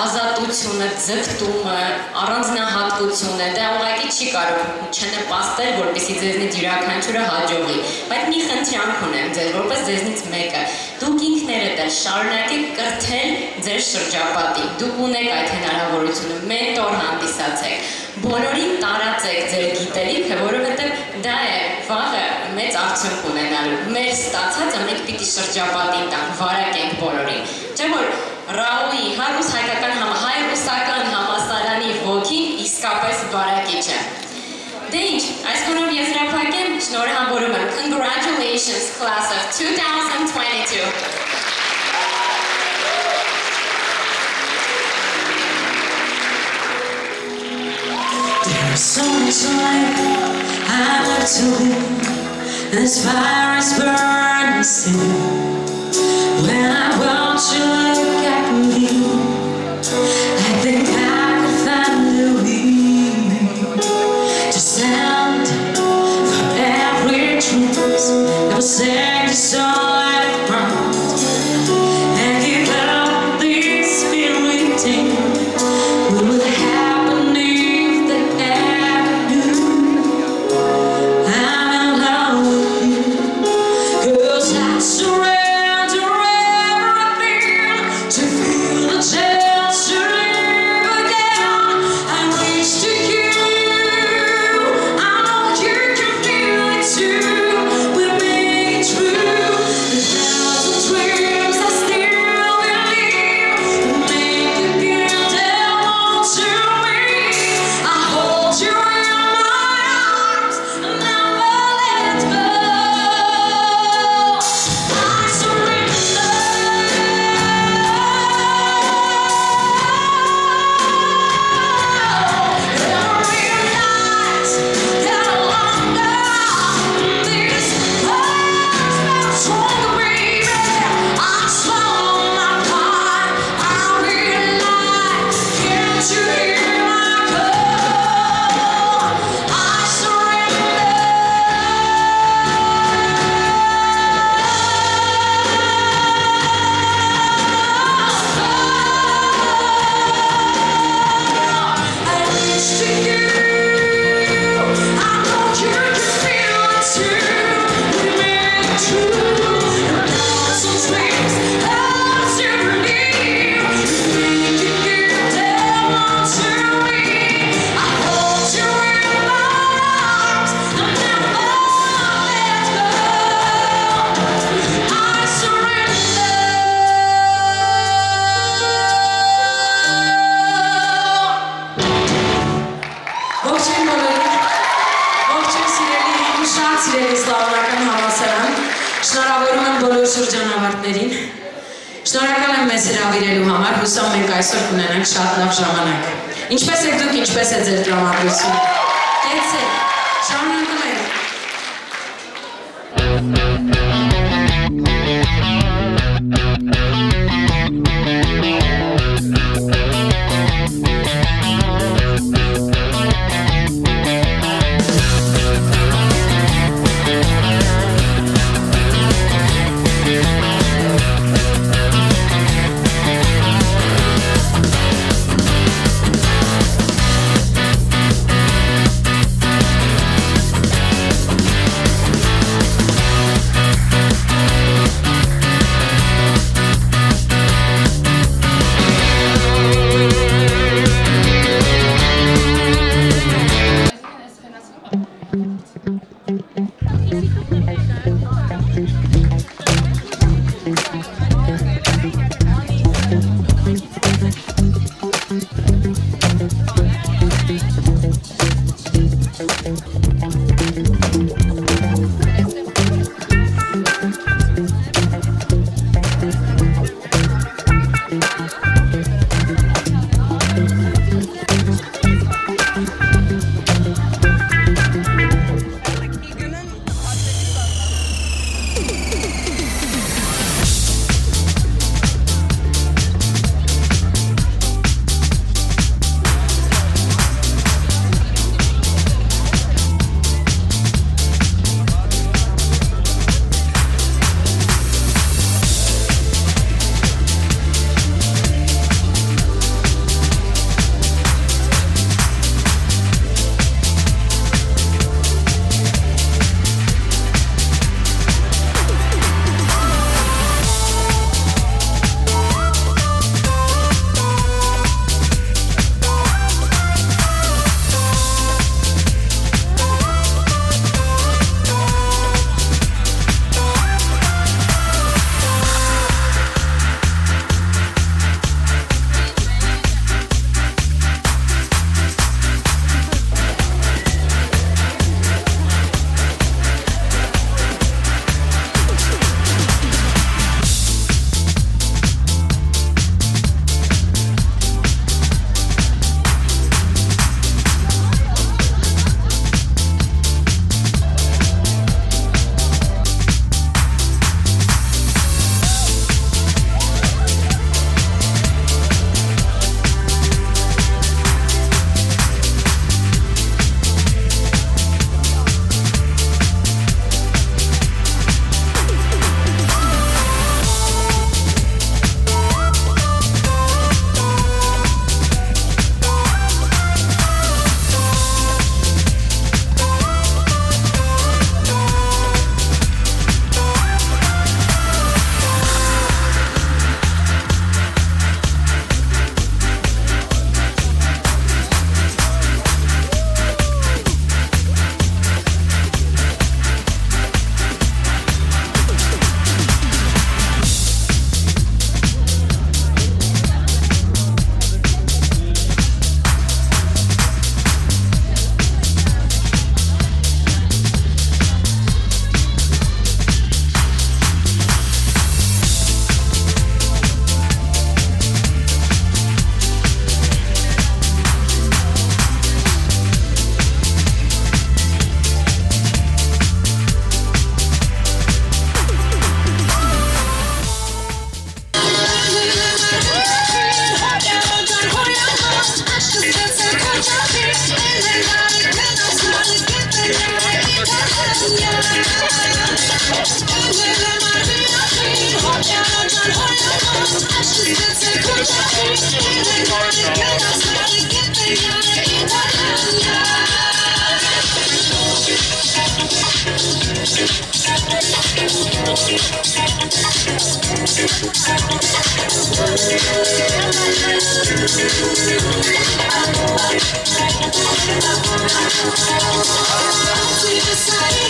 S21: ազատությունը, ձգտումը, առանձնահատկությունը, դա ուղղակի չի կարող չնպաստել, որպեսզի ձեզնից յուրաքանչյուրը հաջողի։ Բայց մի խնդրանք ունեմ ձեզ, որպես ձեզնից մեկը, դուք ինքներդ էլ շարունակեք կրթել ձեր շրջապատին։ Դուք ունեք այդ հնարավորությունը, մենտոր հանդիսացեք, բոլորին տարածեք ձեր գիտելիքը, որովհետև դա է վաղը մեծ արդյունք ունենալու։ Մեր ստացածը մենք պիտի շրջապատին տանք, վարակենք բոլորին։ Չէ՞ որ Ռաուի հարուս հայկական հայ-ռուսական համասարանի ոգին իսկապես վարակիչ է։ Դե ինչ, այս կոնով ես հրապակեմ, շնորհավորում եմ։ Congratulations class of 2022.
S22: So much life I love to live. This fire is burning still. When I want you, look at me. I think I could find a way to stand for every truth that was said so I I'm to the.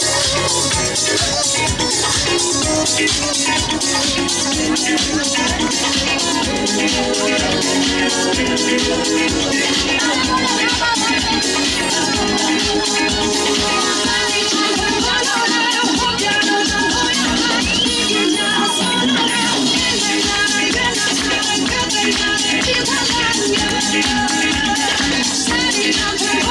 S23: I'm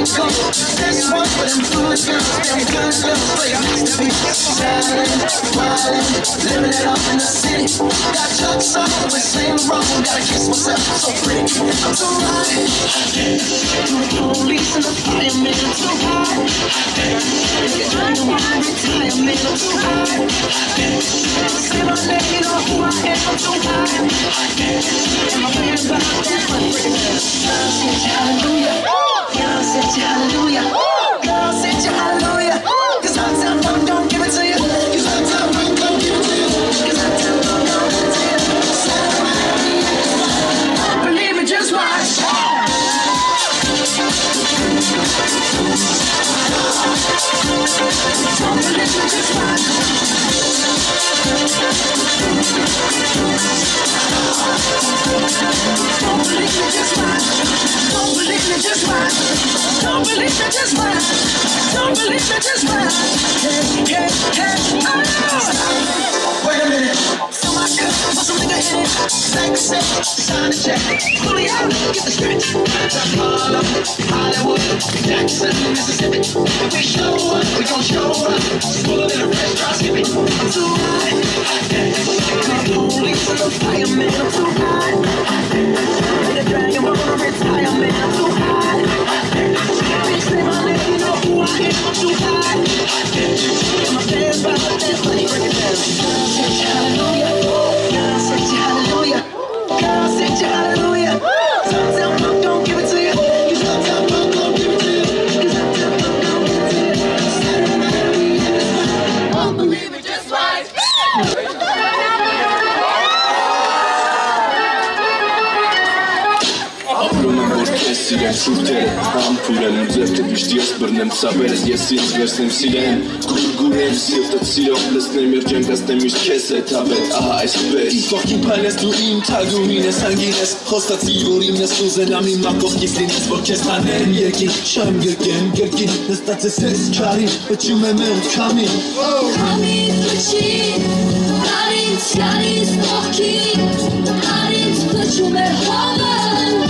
S23: This one for them good girls, them good girls where living it up in the city. Got chucks on with Saint Laurent, gotta kiss myself, I'm so pretty. I'm so high. Police and the firemen, I'm so high. Niggas trying to want retirement, I'm so high. Say my name, you know who I am, I'm so high. My man about that money. God you hallelujah. God you hallelujah. God you hallelujah. Wait a minute. Fill my cup, put some nigga in it. Sexy, sign a check. Fully out, get the stretch. Harlem, Hollywood, Jackson, Mississippi. If we show up, we gon' show up. Full of little fresh drop skipping. I'm too high. The police and the firemen, I'm too high. And the dragon, we're gonna retire, man. I'm too high. I hallelujah. God sent you hallelujah.
S24: Շուրթերը Ամփուրեմ ու ձերքը միշտ ես բռնեմ սաբերս Ես ինձ վերցնեմ սիրեմ Գուրգուրեմ սիրտը սիրով լսնեմ Եվ ջենգաստեմ միշտ քեզ հետ հավետ Ահա այսպես Իսկ ողքին պայլես դու իմ թագունին ես հանգին ես Խոստացի որ իմ ես ուզենամ իմ մակովքից լինես Որ քեզ տանեմ երկին շամ գրկեմ գրկին Նստած ես ես չարին Պչում եմ եղտ քամին
S23: Քամին պչին Արինց արինց ողքին Արինց պչում է հողն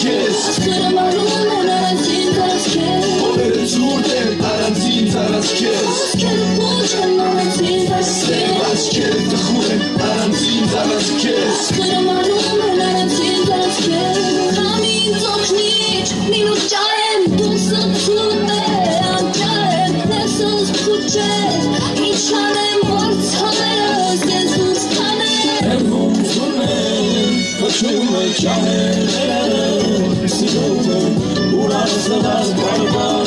S25: کس من از این تر از
S24: کس آبرزور دل از این تر از کس من از این تر
S25: از کس کرد خوه من از
S24: این تر از کس من از این
S25: تر از کس همین زخ نیچ مینو جایم دوست خوده ام جایم نسوز پوچه این شانه مرتبه از نسوز تنه امون تونه پشوم کنه das bombas.